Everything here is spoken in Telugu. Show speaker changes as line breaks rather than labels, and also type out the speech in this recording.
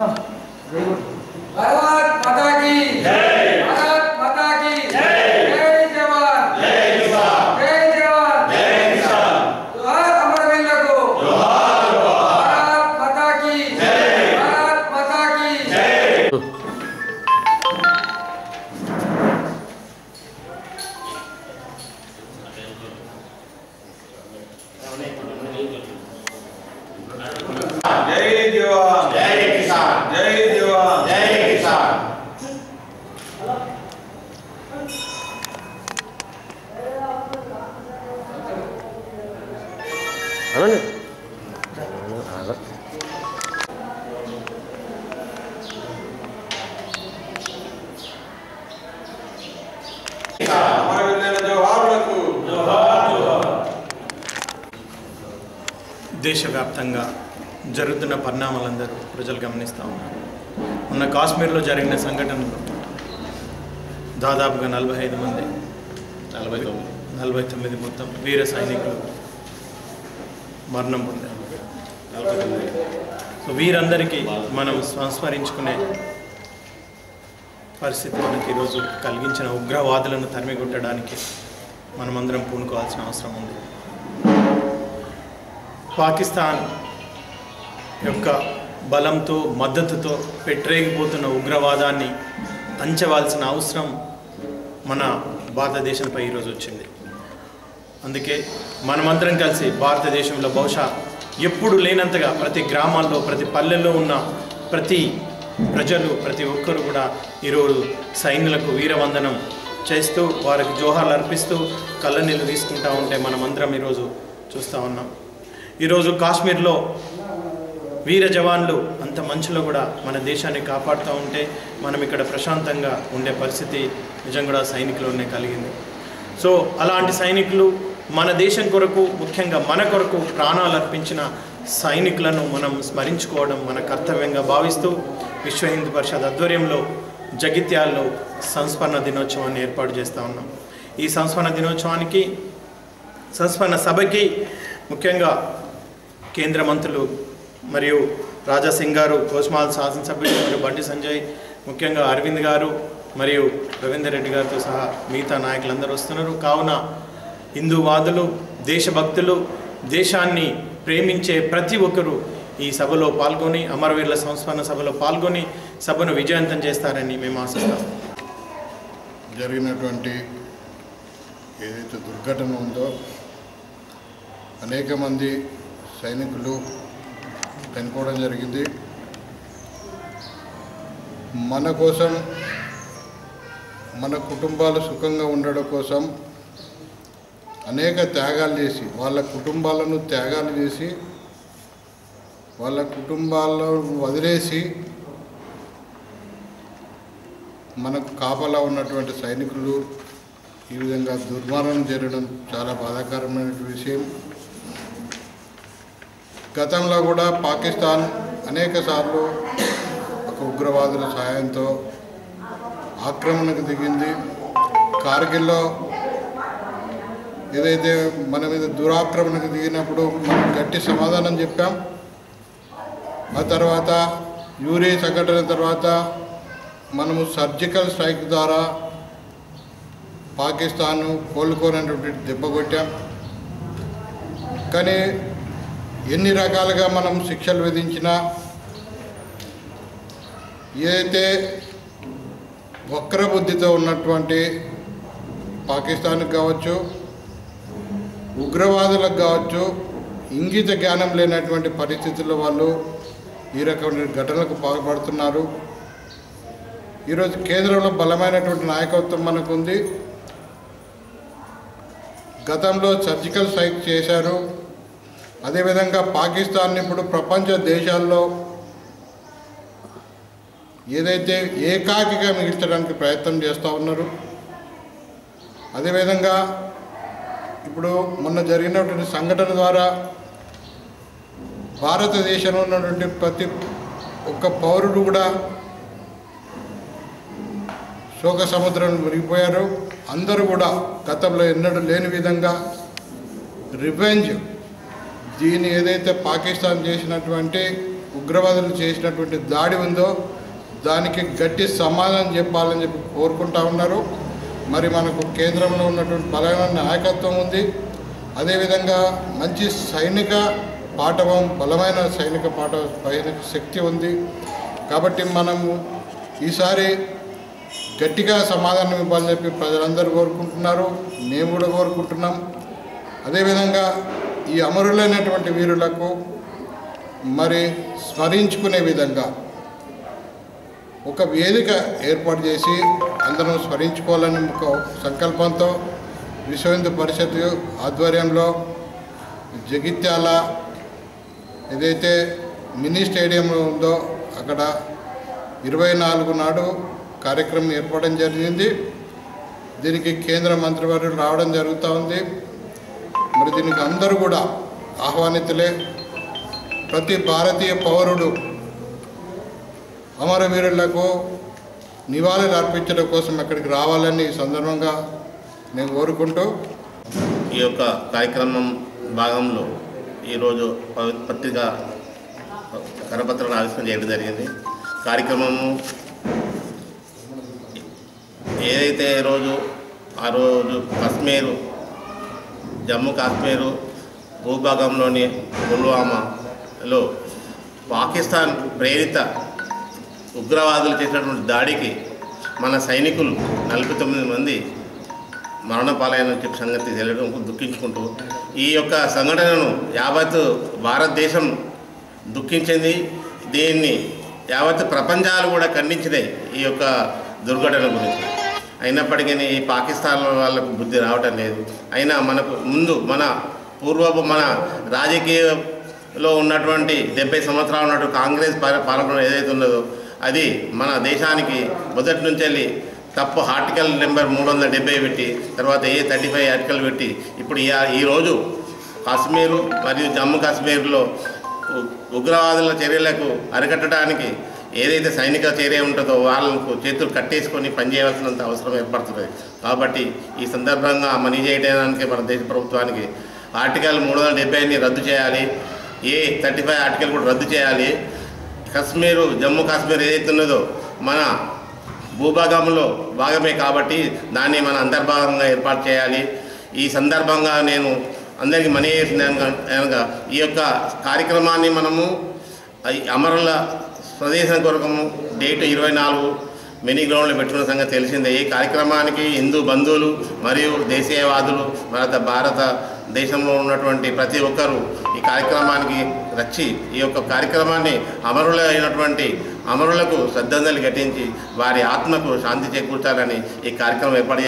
भारत माता की जय। भारत माता की जय। जय जवान। जय किसान जय जवान। जय किसान। जोहार अमरवीर को। जोहार भारत माता की। जय। भारत माता की। जय।
అనండి
దేశవ్యాప్తంగా జరుగుతున్న పరిణామాలందరూ ప్రజలు గమనిస్తూ ఉన్నారు. మొన్న కాశ్మీర్లో జరిగిన సంఘటనలో దాదాపుగా నలభై ఐదు మంది
నలభై తొమ్మిది.
నలభై తొమ్మిది మొత్తం వీర సైనికులు మరణం పొందారు సో వీరందరికీ మనం సంస్మరించుకునే పరిస్థితి మనకి ఈరోజు కలిగించిన ఉగ్రవాదులను తరిమిగొట్టడానికి మనమందరం పూనుకోవాల్సిన అవసరం ఉంది. పాకిస్తాన్ యొక్క బలంతో మద్దతుతో పెట్టరేగిపోతున్న ఉగ్రవాదాన్ని అంచవాల్సిన అవసరం మన భారతదేశంపై ఈరోజు వచ్చింది. అందుకే మనమందరం కలిసి భారతదేశంలో బహుశా ఎప్పుడు లేనంతగా ప్రతి గ్రామాల్లో ప్రతి పల్లెల్లో ఉన్న ప్రతి ప్రజలు ప్రతి ఒక్కరు కూడా ఈరోజు సైన్యులకు వీరవందనం చేస్తూ వారికి జోహార్లు అర్పిస్తూ కళ్ళనీళ్ళు తీసుకుంటా ఉంటే మనమందరం ఈరోజు చూస్తూ ఉన్నాం. ఈరోజు కాశ్మీర్లో వీర జవాన్లు అంత మంచులో కూడా మన దేశాన్ని కాపాడుతూ ఉంటే మనం ఇక్కడ ప్రశాంతంగా ఉండే పరిస్థితి నిజం కూడా కలిగింది. సో అలాంటి సైనికులు మన దేశం కొరకు ముఖ్యంగా మన కొరకు ప్రాణాలు అర్పించిన సైనికులను మనం స్మరించుకోవడం మన కర్తవ్యంగా భావిస్తూ విశ్వ హిందూ పరిషత్ ఆధ్వర్యంలో జగిత్యాల్లో సంస్మరణ దినోత్సవాన్ని ఏర్పాటు చేస్తూ ఉన్నాం. ఈ సంస్మరణ దినోత్సవానికి సంస్మరణ సభకి ముఖ్యంగా కేంద్ర మంత్రులు మరియు రాజా సింగ్ గారు కోస్మాల్ శాసనసభ్యులు మరియు బండి సంజయ్ ముఖ్యంగా అరవింద్ గారు మరియు రవీందర్ రెడ్డి గారితో సహా మిగతా నాయకులందరూ వస్తున్నారు. కావున హిందూవాదులు దేశభక్తులు దేశాన్ని ప్రేమించే ప్రతి ఒక్కరూ ఈ సభలో పాల్గొని అమరవీరుల సంస్మరణ సభలో పాల్గొని సభను విజయవంతం చేస్తారని మేము ఆశిస్తాం.
జరిగినటువంటి ఏదైతే దుర్ఘటన ఉందో అనేక మంది సైనికులు చనిపోవడం జరిగింది. మన కోసం మన కుటుంబాలు సుఖంగా ఉండడం కోసం అనేక త్యాగాలు చేసి వాళ్ళ కుటుంబాలను త్యాగాలు చేసి వాళ్ళ కుటుంబాలను వదిలేసి మనకు కాపలా ఉన్నటువంటి సైనికులు ఈ విధంగా దుర్మరణం జరగడం చాలా బాధాకరమైన విషయం. గతంలో కూడా పాకిస్తాన్ అనేక సార్లు ఒక ఉగ్రవాదుల సహాయంతో ఆక్రమణకు దిగింది. కార్గిల్లో ఏదైతే మన మీద దురాక్రమణకు దిగినప్పుడు మనం గట్టి సమాధానం చెప్పాం ఆ తర్వాత యూరి సంఘటన తర్వాత మనము సర్జికల్ స్ట్రైక్ ద్వారా పాకిస్తాన్ కోలుకోనటువంటి దెబ్బ కొట్టాం. కానీ ఎన్ని రకాలుగా మనం శిక్షలు విధించినా ఏదైతే వక్రబుద్ధితో ఉన్నటువంటి పాకిస్తాన్కి కావచ్చు ఉగ్రవాదులకు కావచ్చు ఇంగిత జ్ఞానం లేనటువంటి పరిస్థితుల్లో వాళ్ళు ఈ రకమైన ఘటనలకు పాల్పడుతున్నారు. ఈరోజు కేంద్రంలో బలమైనటువంటి నాయకత్వం మనకు ఉంది గతంలో సర్జికల్ స్ట్రైక్ చేశారు. అదేవిధంగా పాకిస్తాన్ ఇప్పుడు ప్రపంచ దేశాల్లో ఏదైతే ఏకాకిగా మిగిల్చడానికి ప్రయత్నం చేస్తూ ఉన్నారు. అదేవిధంగా ఇప్పుడు మొన్న జరిగినటువంటి సంఘటన ద్వారా భారతదేశంలో ఉన్నటువంటి ప్రతి ఒక్క పౌరుడు కూడా శోక సముద్రం మునిగిపోయారు. అందరూ కూడా గతంలో ఎన్నడూ లేని విధంగా రివెంజ్ దీన్ని ఏదైతే పాకిస్తాన్ చేసినటువంటి ఉగ్రవాదులు చేసినటువంటి దాడి ఉందో దానికి గట్టి సమాధానం చెప్పాలని చెప్పి కోరుకుంటా ఉన్నారు. మరి మనకు కేంద్రంలో ఉన్నటువంటి బలమైన నాయకత్వం ఉంది. అదేవిధంగా మంచి సైనిక పాఠవం బలమైన సైనిక పాఠ సైనిక శక్తి ఉంది. కాబట్టి మనము ఈసారి గట్టిగా సమాధానం ఇవ్వాలని చెప్పి ప్రజలందరూ కోరుకుంటున్నారు. మేము కూడా కోరుకుంటున్నాం. అదేవిధంగా ఈ అమరులైనటువంటి వీరులకు మరి స్మరించుకునే విధంగా ఒక వేదిక ఏర్పాటు చేసి అందరం స్మరించుకోవాలని ఒక సంకల్పంతో విశ్వ హిందూ పరిషత్ ఆధ్వర్యంలో జగిత్యాల ఏదైతే మినీ స్టేడియం ఉందో అక్కడ ఇరవై నాలుగు నాడు కార్యక్రమం ఏర్పడడం జరిగింది. దీనికి కేంద్ర మంత్రివర్యులు రావడం జరుగుతూ ఉంది. మరి దీనికి అందరూ కూడా ఆహ్వానితులే. ప్రతి భారతీయ పౌరుడు అమరవీరులకు నివాళులు అర్పించడం కోసం అక్కడికి రావాలని ఈ సందర్భంగా నేను కోరుకుంటూ
ఈ యొక్క కార్యక్రమం భాగంలో ఈరోజు పత్రిక కరపత్రాలు ఆవిష్కరణ చేయడం జరిగింది. కార్యక్రమము ఏదైతే ఈరోజు ఆ రోజు కశ్మీరు జమ్మూ కాశ్మీరు భూభాగంలోని పుల్వామాలో పాకిస్తాన్ ప్రేరిత ఉగ్రవాదులు చేసినటువంటి దాడికి మన సైనికులు నలభై తొమ్మిది మంది మరణపాలైన చెప్పి సంగతి తెలియడం దుఃఖించుకుంటూ ఈ యొక్క సంఘటనను యావత్ భారతదేశం దుఃఖించింది. దీన్ని యావత్ ప్రపంచాలు కూడా ఖండించినాయి ఈ యొక్క దుర్ఘటన గురించి. అయినప్పటికీ ఈ పాకిస్తాన్ వాళ్ళకు బుద్ధి రావటం లేదు. అయినా మనకు ముందు మన పూర్వపు మన రాజకీయంలో ఉన్నటువంటి డెబ్బై సంవత్సరాలు ఉన్నటువంటి కాంగ్రెస్ పాల- పాలన ఏదైతే ఉన్నదో అది మన దేశానికి మొదటి నుంచి వెళ్ళి తప్పు ఆర్టికల్ నెంబర్ మూడు వందల డెబ్బై పెట్టి తర్వాత ఏ థర్టీ ఫైవ్ ఆర్టికల్ పెట్టి ఇప్పుడు ఈ- ఈరోజు కాశ్మీరు మరియు జమ్మూ కాశ్మీర్లో ఉ- ఉగ్రవాదుల చర్యలకు అరికట్టడానికి ఏదైతే సైనిక చర్య ఉంటుందో వాళ్ళకు చేతులు కట్టేసుకొని పనిచేయవలసినంత అవసరం ఏర్పడుతుంది కాబట్టి ఈ సందర్భంగా మనీ చేయడానికి మన దేశ ప్రభుత్వానికి ఆర్టికల్ మూడు వందల డెబ్బైని రద్దు చేయాలి. ఏ థర్టీ ఫైవ్ ఆర్టికల్ కూడా రద్దు చేయాలి. కశ్మీరు జమ్మూ కాశ్మీర్ ఏదైతే ఉన్నదో మన భూభాగంలో భాగమే కాబట్టి దాన్ని మన అంతర్భాగంగా ఏర్పాటు చేయాలి. ఈ సందర్భంగా నేను అందరికీ మనీ చేసిన అనగా ఈ యొక్క కార్యక్రమాన్ని మనము అమరుల స్వదేశం కొరకము డేట్ ఇరవై నాలుగు మినీ గ్రౌండ్లో పెట్టుకున్న సంగతి తెలిసిందే. ఈ కార్యక్రమానికి హిందూ బంధువులు మరియు దేశీయవాదులు భారత భారత దేశంలో ఉన్నటువంటి ప్రతి ఒక్కరూ ఈ కార్యక్రమానికి వచ్చి ఈ యొక్క కార్యక్రమాన్ని అమరులైనటువంటి అయినటువంటి అమరులకు శ్రద్ధాంజలి ఘటించి వారి ఆత్మకు శాంతి చేకూర్చాలని ఈ కార్యక్రమం ఏర్పాటు